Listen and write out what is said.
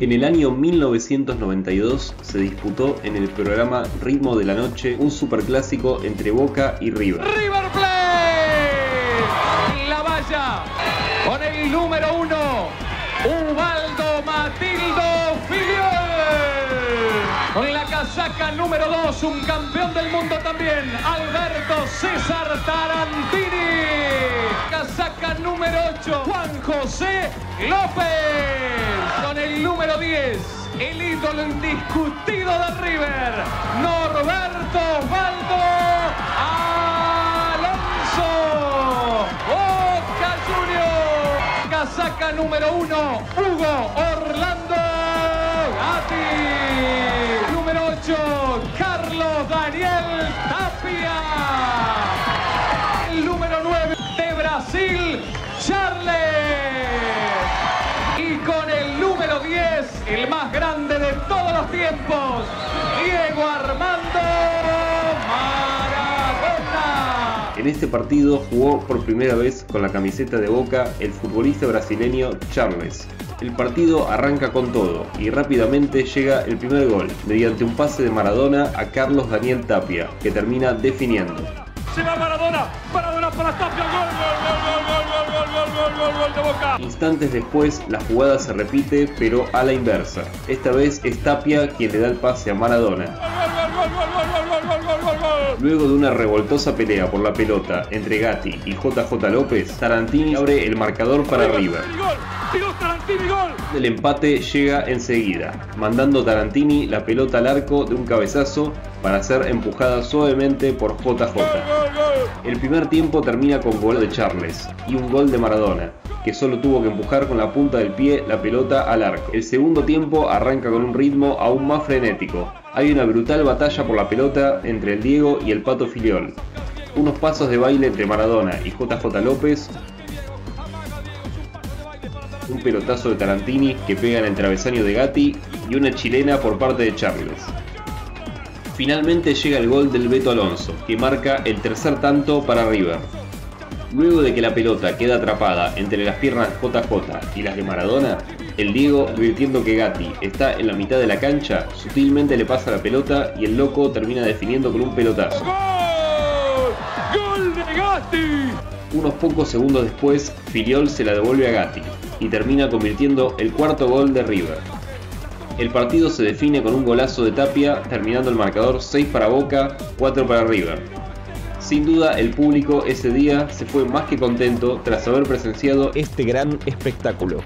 En el año 1992 se disputó en el programa Ritmo de la Noche un superclásico entre Boca y River. River Plate, la valla, con el número uno, Ubaldo Matildo Filiol. Con la casaca número dos, un campeón del mundo también, Alberto César Tarantini. Casaca número 8, Juan José López. Con el número 10, el ídolo indiscutido de River, Norberto Osvaldo Alonso. Boca Juniors. Casaca número 1, Hugo Orlando Gatti. Número 8, Carlos Daniel Tapia. Charles. Y con el número 10, el más grande de todos los tiempos, Diego Armando Maradona. En este partido jugó por primera vez con la camiseta de Boca el futbolista brasileño Charles. El partido arranca con todo y rápidamente llega el primer gol mediante un pase de Maradona a Carlos Daniel Tapia, que termina definiendo. Se va Maradona, Maradona para Tapia, gol, gol, gol, gol, Instantes después, la jugada se repite, pero a la inversa. Esta vez es Tapia quien le da el pase a Maradona. Luego de una revoltosa pelea por la pelota entre Gatti y JJ López, Tarantini abre el marcador para arriba. Y gol, tiró Tarantini, gol. El empate llega enseguida, mandando Tarantini la pelota al arco de un cabezazo para ser empujada suavemente por JJ. El primer tiempo termina con gol de Charles y un gol de Maradona, que solo tuvo que empujar con la punta del pie la pelota al arco. El segundo tiempo arranca con un ritmo aún más frenético. Hay una brutal batalla por la pelota entre el Diego y el Pato Filiol. Unos pasos de baile entre Maradona y JJ López. Un pelotazo de Tarantini que pega en el travesaño de Gatti y una chilena por parte de Charles. Finalmente llega el gol del Beto Alonso, que marca el tercer tanto para River. Luego de que la pelota queda atrapada entre las piernas JJ y las de Maradona, el Diego, advirtiendo que Gatti está en la mitad de la cancha, sutilmente le pasa la pelota y el loco termina definiendo con un pelotazo. Gol, gol de Gatti. Unos pocos segundos después, Filiol se la devuelve a Gatti y termina convirtiendo el cuarto gol de River. El partido se define con un golazo de Tapia, terminando el marcador 6 para Boca, 4 para River. Sin duda, el público ese día se fue más que contento tras haber presenciado este gran espectáculo.